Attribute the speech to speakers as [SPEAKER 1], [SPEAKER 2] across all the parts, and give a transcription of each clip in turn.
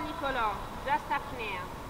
[SPEAKER 1] pas, Nicolas. Just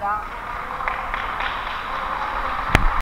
[SPEAKER 2] да